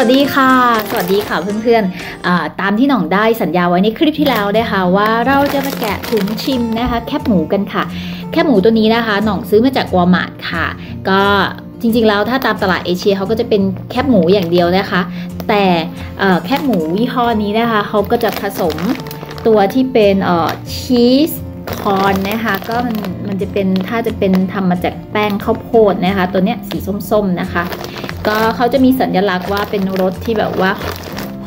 วัสดีค่ะ สวัสดีค่ะเพื่อนๆ ตามที่หน่องได้สัญญาไว้ในคลิปที่แล้วนะคะว่าเราจะมาแกะถุงชิมนะคะ แคบหมูกันค่ะ แคบหมูตัวนี้นะคะ หน่องซื้อมาจากวอลมาร์ทค่ะ ก็จริงๆแล้วถ้าตามตลาดเอเชียเขาก็จะเป็นแคบหมูอย่างเดียวนะคะ แต่แคบหมูยี่ห้อนี้นะคะเขาก็จะผสมตัวที่เป็นชีสคอนนะคะก็มันมันจะเป็นถ้าจะเป็นทำมาจากแป้งข้าวโพดนะคะ ตัวเนี้ยสีส้มๆนะคะ ก็เขาจะมีสัญลักษณ์ว่าเป็นรสที่แบบว่า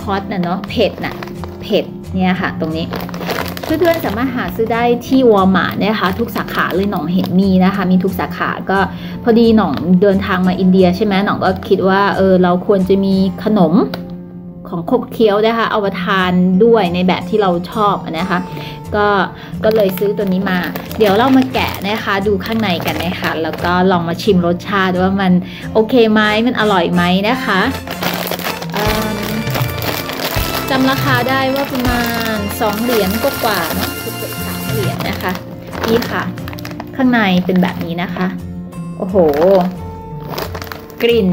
ฮอตนะเนาะเผ็ดนะ่ะเผ็ดเนี่ยค่ะ ตรงนี้เพื่อนๆสามารถหาซื้อได้ที่วอลมาร์ทนะคะ ทุกสาขาเลยหน่องเห็นมีนะคะ มีทุกสาขาก็พอดีหน่องเดินทางมาอินเดียใช่ไหมหน่องก็คิดว่าเออเราควรจะมีขนมของคบเคี้ยวนะคะเอามาทานด้วยในแบบที่เราชอบนะคะ ก็ก็เลยซื้อตัวนี้มา เดี๋ยวเรามาแกะนะคะดูข้างในกันนะคะ แล้วก็ลองมาชิมรสชาติว่ามันโอเคไหมมันอร่อยไหมนะคะจำราคาได้ว่าประมาณ 2 เหรียญกว่าเนาะเกือสามเหรียญนะคะนี่ค่ะ ข้างในเป็นแบบนี้นะคะ โอ้โห กลิ่น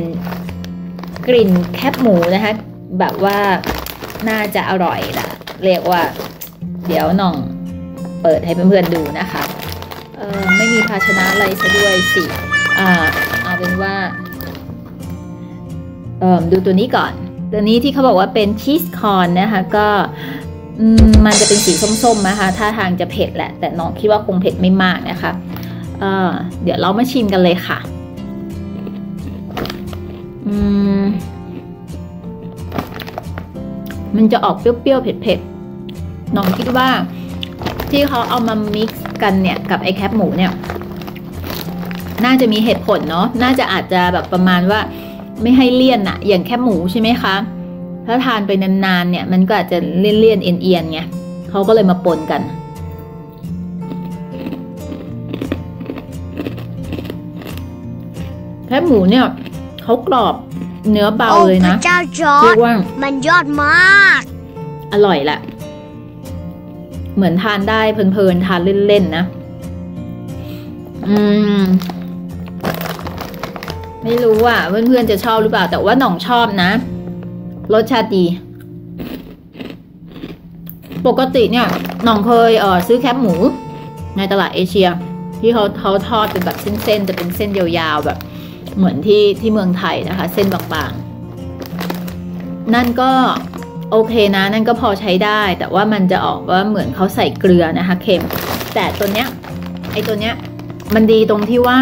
กลิ่นแคบหมูนะคะ แบบว่าน่าจะอร่อยละเรียกว่า เดี๋ยวน้อง เปิดให้เพื่อนๆดูนะคะเออไม่มีภาชนะอะไรซะด้วยสิอ่าเอาเป็นว่าเออดูตัวนี้ก่อน ตัวนี้ที่เขาบอกว่าเป็นชีสคอนนะคะก็มันจะเป็นสีส้มๆนะคะถ้าทางจะเผ็ดแหละ แต่น้องคิดว่าคงเผ็ดไม่มากนะคะเเดี๋ยวเรามาชิมกันเลยค่ะอืมมันจะออกเปรี้ยวๆเผ็ดๆน้องคิดว่า ที่เขาเอามามิกซ์กันเนี่ยกับไอแคปหมูเนี่ย น่าจะมีเหตุผลเนาะน่าจะอาจจะแบบประมาณว่าไม่ให้เลี่ยนอะอย่างแคบหมูใช่ไหมคะถ้าทานไปนานๆเนี่ย มันก็อาจจะเลี่ยนเลี่ยนเอียนเอียนไงเขาก็เลยมาปนกัน แคบหมูเนี่ยเขากรอบเนื้อเบาเลยนะเจ้าจอร์ดมันยอดมาก อร่อยแหละ เหมือนทานได้เพลินๆทานเล่นๆนะอืม ไม่รู้อะเพื่อนๆจะชอบหรือเปล่า แต่ว่าหน่องชอบนะ รสชาติดี ปกติเนี่ยหน่องเคยเออซื้อแคปหมู ในตลาดเอเชีย ที่เขาเขาทอดเป็นแบบเส้นๆจะเป็นเส้นยาวๆแบบ เหมือนที่ที่เมืองไทยนะคะ เส้นบางๆ นั่นก็ โอเคนะนั่นก็พอใช้ได้ แต่ว่ามันจะออกว่าเหมือนเขาใส่เกลือนะคะเค็ม แต่ตัวเนี้ยไอตัวเนี้ยมันดีตรงที่ว่า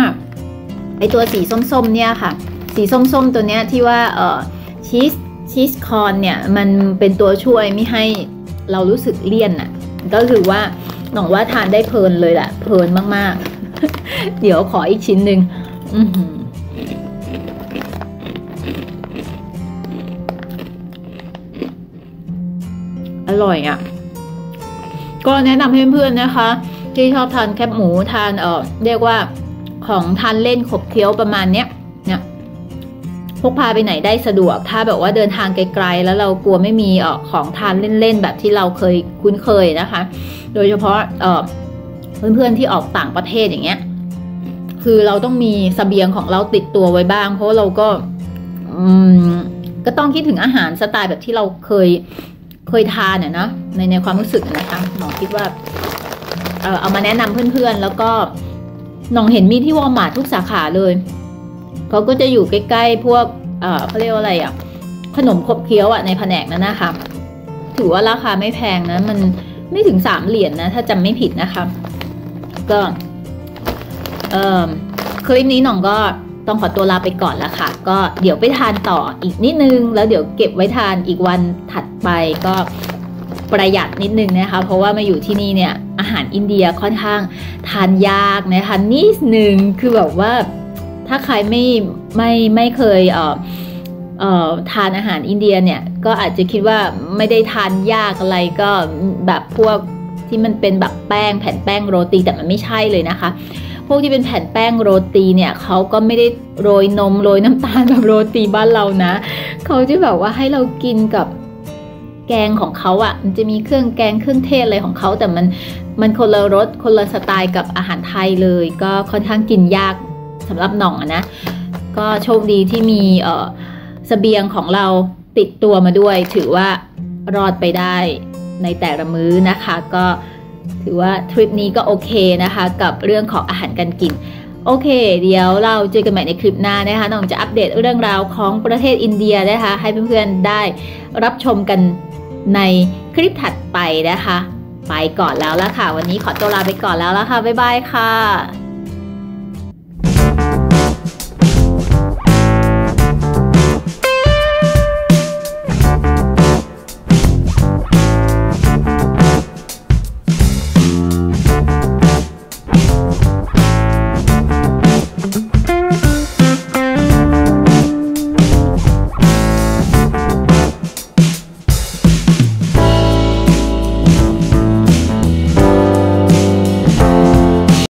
ไอตัวสีส้มๆเนี่ยค่ะ สีส้มๆตัวเนี้ยที่ว่าเออชีสชีสคอนเนี่ยมันเป็นตัวช่วยไม่ให้เรารู้สึกเลี่ยนอะ่ะก็คือว่าหนองว่าทานได้เพลินเลยแหละเพลินมากๆ เดี๋ยวขออีกชิ้นหนึ่งอ อร่อยอะ่ะ ก็แนะนำให้เพื่อนๆนะคะ ที่ชอบทานแคบหมูทานเออเรียกว่าของทานเล่นขบเคี้ยวประมาณเนี้ยเนี่ยพกพาไปไหนได้สะดวก ถ้าแบบว่าเดินทางไกลๆ แล้วเรากลัวไม่มีเออของทานเล่นๆ แบบที่เราเคยคุ้นเคยนะคะ โดยเฉพาะเออเพื่อนๆที่ออกต่างประเทศอย่างเงี้ย คือเราต้องมีสเสบียงของเราติดตัวไว้บ้าง เพราะเราก็ อืมก็ต้องคิดถึงอาหารสไตล์แบบที่เราเคย เคยทานเนี่ยนะในในความรู้สึกนะคะหนองคิดว่าเออเอามาแนะนำเพื่อนๆ แล้วก็หนองเห็นมีที่วอลมาร์ททุกสาขาเลยเขาก็จะอยู่ใกล้ๆ พวกเออเขาเรียกว่าอะไรอะขนมขบเคี้ยวอะในแผนกนั้นนะคะถือว่าราคาไม่แพงนะ มันไม่ถึงสามเหรียญนนะถ้าจำไม่ผิดนะคะ ก็เออคลิปนี้หนองก็ ต้องขอตัวลาไปก่อนแล้วค่ะ ก็เดี๋ยวไปทานต่ออีกนิดนึง แล้วเดี๋ยวเก็บไว้ทานอีกวันถัดไปก็ประหยัดนิดนึงนะคะ เพราะว่ามาอยู่ที่นี่เนี่ยอาหารอินเดียค่อนข้างทานยากนะคะนิดนึงคือแบบว่าถ้าใครไม่ไม่ไม่เคยเอ่อเอ่อทานอาหารอินเดียเนี่ยก็อาจจะคิดว่าไม่ได้ทานยากอะไรก็แบบพวกที่มันเป็นแบบแป้งแผ่นแป้งโรตีแต่มันไม่ใช่เลยนะคะ พวกที่เป็นแผ่นแป้งโรตีเนี่ยเขาก็ไม่ได้โรยนมโรยน้ำตาลแบบโรตีบ้านเรานะเขาจะแบบว่าให้เรากินกับแกงของเขาอะ่ะ มันจะมีเครื่องแกงเครื่องเทศอะไรของเขาแต่มันมันคนละรสคนละสไตล์กับอาหารไทยเลย ก็ค่อนข้างกินยากสำหรับหน่องอะนะ ก็โชคดีที่มีเออสเสบียงของเราติดตัวมาด้วย ถือว่ารอดไปได้ในแต่ละมื้อนะคะ ก็ ถือว่าทริปนี้ก็โอเคนะคะ กับเรื่องของอาหารการกิน โอเค เดี๋ยวเราเจอกันใหม่ในคลิปหน้านะคะน้องจะอัปเดตเรื่องราวของประเทศอินเดียนะคะ ให้เพื่อนๆได้รับชมกันในคลิปถัดไปนะคะ ไปก่อนแล้วละค่ะ วันนี้ขอตัวลาไปก่อนแล้วละค่ะบ๊ายบายค่ะ